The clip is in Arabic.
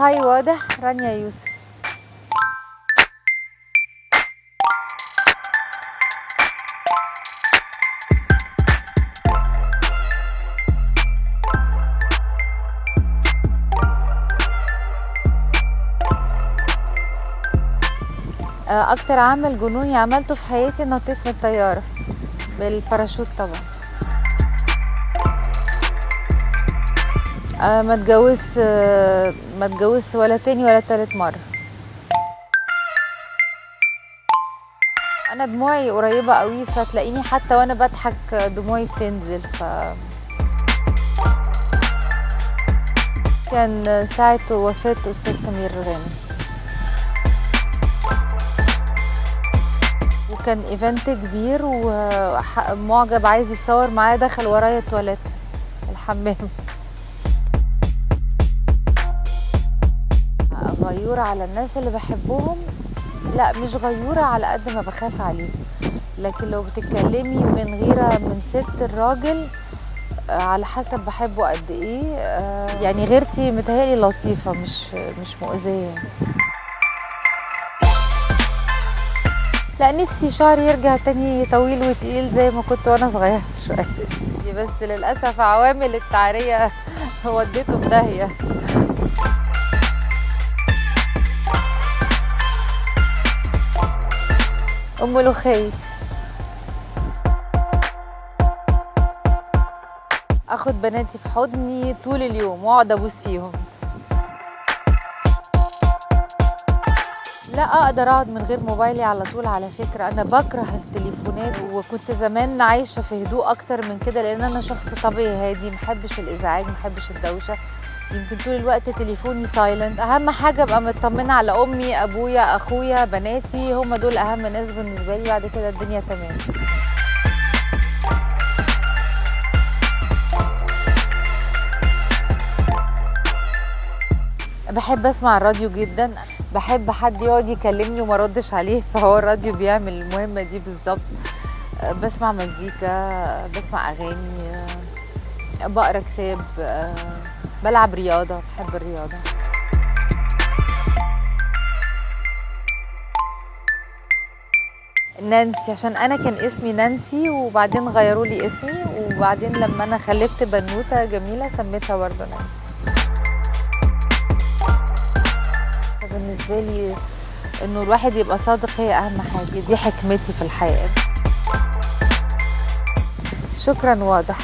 هاي واضح رانيا يوسف. آه، أكتر عمل جنوني عملته في حياتي نطيت من الطيارة. بالباراشوت طبعا. آه، ما اتجوز آه، ما اتجوز ولا تاني ولا تالت مرة. أنا دموعي قريبة قوي فتلاقيني حتى وأنا بضحك دموعي بتنزل ف كان ساعة وفاة أستاذ سمير غانم. وكان إيفنت كبير ومعجب عايز يتصور معايا دخل ورايا التواليت الحمام. غيورة على الناس اللي بحبهم. لا مش غيورة على قد ما بخاف عليهم. لكن لو بتتكلمي من غيرة من ست الراجل آه، على حسب بحبه قد إيه آه، يعني غيرتي متهيألي لطيفة مش مش مؤذية. لا نفسي شعري يرجع تاني طويل وتقيل زي ما كنت وأنا صغيرة شوية. بس للأسف عوامل التعرية وديته في داهية. أم لخي. اخد بناتي في حضني طول اليوم وأقعد أبوس فيهم. لا أقدر أقعد من غير موبايلي على طول على فكرة. أنا بكره التليفونات وكنت زمان عايشة في هدوء أكتر من كده لأن أنا شخص طبيعي هادي محبش الإزعاج محبش الدوشة. يمكن طول الوقت تليفوني سايلنت أهم حاجة أبقى مطمنة على أمي أبويا أخويا بناتي هم دول أهم ناس بالنسبة لي بعد كده الدنيا تمام. بحب أسمع الراديو جدا. بحب حد يقعد يكلمني وما ردش عليه فهو الراديو بيعمل المهمة دي بالظبط. بسمع مزيكا بسمع أغاني بقرأ كتاب بلعب رياضة بحب الرياضة. نانسي عشان أنا كان اسمي نانسي وبعدين غيروا لي اسمي وبعدين لما أنا خلفت بنوتة جميلة سميتها برضه نانسي. بالنسبة لي إنه الواحد يبقى صادق هي أهم حاجة دي حكمتي في الحياة. شكرا واضح.